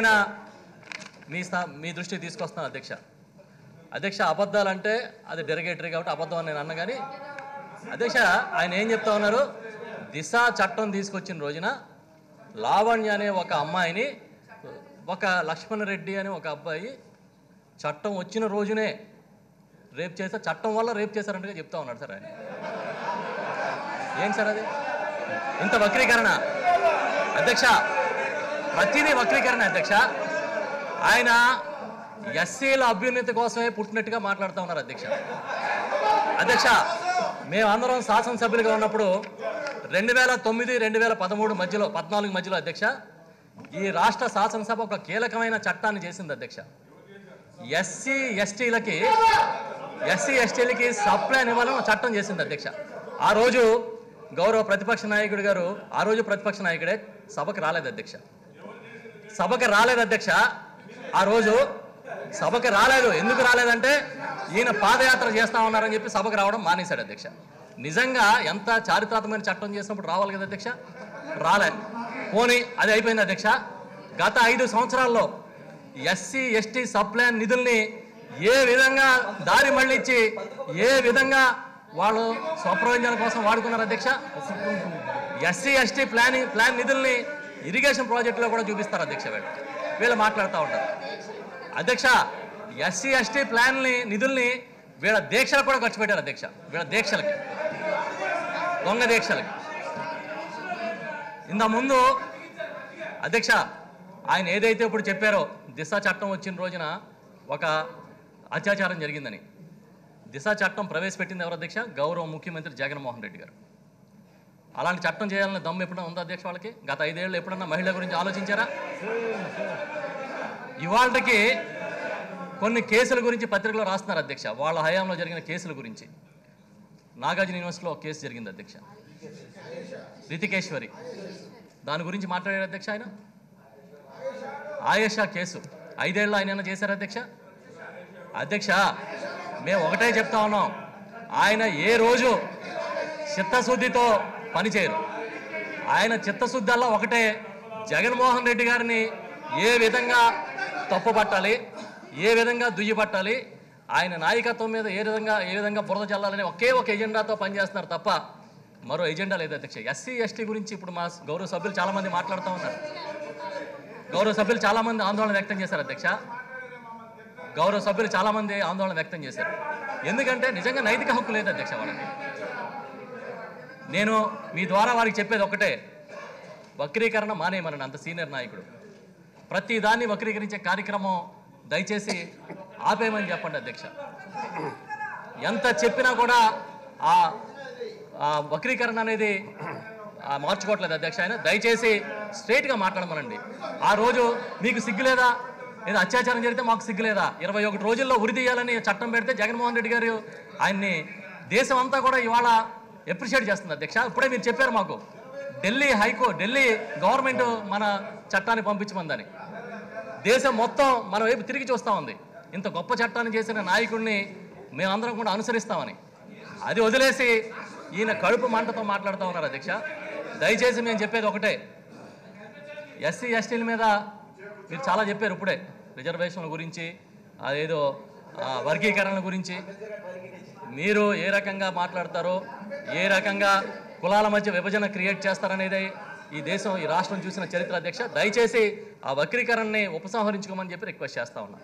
ఒకటైనా మీ స్థా మీ దృష్టికి తీసుకొస్తాను అధ్యక్ష. అధ్యక్ష అబద్ధాలు అంటే అది డెరిగేటరీ కాబట్టి అబద్ధం అని నేను అన్న కానీ అధ్యక్ష ఆయన ఏం చెప్తా ఉన్నారు? దిశ చట్టం తీసుకొచ్చిన రోజున లావణ్య అనే ఒక అమ్మాయిని ఒక లక్ష్మణ్ రెడ్డి అనే ఒక అబ్బాయి చట్టం వచ్చిన రోజునే రేప్ చేస్తే చట్టం వల్ల రేప్ చేశారంటగా చెప్తా ఉన్నాడు సార్ ఆయన. ఏం సార్ అది? ఇంత వక్రీకరణ. అధ్యక్ష ప్రతిదీ వక్రీకరణ అధ్యక్ష. ఆయన ఎస్సీల అభ్యున్నతి కోసమే పుట్టినట్టుగా మాట్లాడుతూ ఉన్నారు అధ్యక్ష. అధ్యక్ష మేమందరం శాసనసభ్యులుగా ఉన్నప్పుడు రెండు వేల తొమ్మిది రెండు వేల పదమూడు మధ్యలో పద్నాలుగు మధ్యలో అధ్యక్ష ఈ రాష్ట్ర శాసనసభ ఒక కీలకమైన చట్టాన్ని చేసింది అధ్యక్ష. ఎస్సీ ఎస్టీలకి ఎస్సీ ఎస్టీలకి సప్లై ఇవ్వాలని చట్టం చేసింది అధ్యక్ష. ఆ రోజు గౌరవ ప్రతిపక్ష నాయకుడు గారు ఆ రోజు ప్రతిపక్ష నాయకుడే సభకు రాలేదు అధ్యక్ష. సభకు రాలేదు అధ్యక్ష. ఆ రోజు సభకు రాలేదు. ఎందుకు రాలేదంటే ఈయన పాదయాత్ర చేస్తా ఉన్నారని చెప్పి సభకు రావడం మానేశాడు అధ్యక్ష. నిజంగా ఎంత చారిత్రాత్మకమైన చట్టం చేసినప్పుడు రావాలి కదా అధ్యక్ష? రాలే. పోనీ అది అయిపోయింది అధ్యక్ష. గత ఐదు సంవత్సరాల్లో ఎస్సీ ఎస్టీ సప్లాన్ నిధుల్ని ఏ విధంగా దారి మళ్ళించి ఏ విధంగా వాళ్ళు స్వప్రయోజనాల కోసం వాడుకున్నారు అధ్యక్ష? ఎస్సీ ఎస్టీ ప్లానింగ్ ప్లాన్ నిధుల్ని ఇరిగేషన్ ప్రాజెక్టులో కూడా చూపిస్తారు అధ్యక్ష వీళ్ళు వీళ్ళు మాట్లాడుతూ ఉంటారు. అధ్యక్ష ఎస్సీ ఎస్టీ ప్లాన్ని నిధుల్ని వీళ్ళ దీక్షలకు కూడా ఖర్చు పెట్టారు అధ్యక్ష. వీళ్ళ దీక్షలకి. దొంగ దీక్షలకి. ఇంత ముందు అధ్యక్ష ఆయన ఏదైతే ఇప్పుడు చెప్పారో దిశ చట్టం వచ్చిన రోజున ఒక అత్యాచారం జరిగిందని. దిశ చట్టం ప్రవేశపెట్టింది ఎవరు అధ్యక్ష? గౌరవ ముఖ్యమంత్రి జగన్మోహన్ రెడ్డి గారు. అలాంటి చట్టం చేయాలనే దమ్ము ఎప్పుడైనా ఉందా అధ్యక్ష వాళ్ళకి? గత ఐదేళ్ళు ఎప్పుడన్నా మహిళల గురించి ఆలోచించారా? ఇవాళకి కొన్ని కేసుల గురించి పత్రికలో రాస్తున్నారు అధ్యక్ష. వాళ్ళ హయాంలో జరిగిన కేసుల గురించి. నాగార్జున యూనివర్సిటీలో ఒక కేసు జరిగింది అధ్యక్ష. రితికేశ్వరి. దాని గురించి మాట్లాడారు అధ్యక్ష ఆయన? ఆయేషా కేసు. ఐదేళ్ళు ఆయన ఏమైనా చేశారు అధ్యక్ష? అధ్యక్ష మేము ఒకటే చెప్తా ఉన్నాం. ఆయన ఏ రోజు చిత్తశుద్ధితో పనిచేయరు. ఆయన చిత్తశుద్ధల్లా ఒకటే జగన్మోహన్ రెడ్డి గారిని ఏ విధంగా తప్పు పట్టాలి ఏ విధంగా దుయ్యపట్టాలి ఆయన నాయకత్వం మీద ఏ విధంగా ఏ విధంగా బురద చల్లాలని ఒకే ఒక ఎజెండాతో పనిచేస్తున్నారు తప్ప మరో ఎజెండా లేదు అధ్యక్ష. ఎస్సీ ఎస్టీ గురించి ఇప్పుడు మా గౌరవ సభ్యులు చాలామంది మాట్లాడుతూ ఉన్నారు. గౌరవ సభ్యులు చాలామంది ఆందోళన వ్యక్తం చేశారు అధ్యక్ష. గౌరవ సభ్యులు చాలామంది ఆందోళన వ్యక్తం చేశారు. ఎందుకంటే నిజంగా నైతిక హక్కు లేదు అధ్యక్ష వాళ్ళకి. నేను మీ ద్వారా వారికి చెప్పేది ఒకటే వక్రీకరణ మానేయమనండి అంత సీనియర్ నాయకుడు. ప్రతి దాన్ని వక్రీకరించే కార్యక్రమం దయచేసి ఆపేయమని చెప్పండి అధ్యక్ష. ఎంత చెప్పినా కూడా ఆ వక్రీకరణ అనేది మార్చుకోవట్లేదు అధ్యక్ష ఆయన. దయచేసి స్ట్రైట్గా మాట్లాడమనండి. ఆ రోజు మీకు సిగ్గు లేదా ఏదో అత్యాచారం జరిగితే మాకు సిగ్గు లేదా ఇరవై ఒకటి రోజుల్లో ఉరి తీయాలని చట్టం పెడితే జగన్మోహన్ రెడ్డి గారు ఆయన్ని దేశం అంతా కూడా ఇవాళ ఎప్రిషియేట్ చేస్తుంది అధ్యక్ష. ఇప్పుడే మీరు చెప్పారు మాకు. ఢిల్లీ హైకోర్టు ఢిల్లీ గవర్నమెంట్ మన చట్టాన్ని పంపించమందని. దేశం మొత్తం మన వైపు తిరిగి చూస్తూ ఉంది. ఇంత గొప్ప చట్టాన్ని చేసిన నాయకుడిని మేమందరం కూడా అనుసరిస్తామని. అది వదిలేసి ఈయన కడుపు మంటతో మాట్లాడుతూ ఉన్నారు అధ్యక్ష. దయచేసి మేము చెప్పేది ఒకటే. ఎస్సీ ఎస్టీల మీద మీరు చాలా చెప్పారు ఇప్పుడే రిజర్వేషన్ల గురించి అదేదో వర్గీకరణ గురించి. మీరు ఏ రకంగా మాట్లాడతారో ఏ రకంగా కులాల మధ్య విభజన క్రియేట్ చేస్తారనేది ఈ దేశం ఈ రాష్ట్రం చూసిన చరిత్ర అధ్యక్ష. దయచేసి ఆ వక్రీకరణని ఉపసంహరించుకోమని చెప్పి రిక్వెస్ట్ చేస్తా ఉన్నా.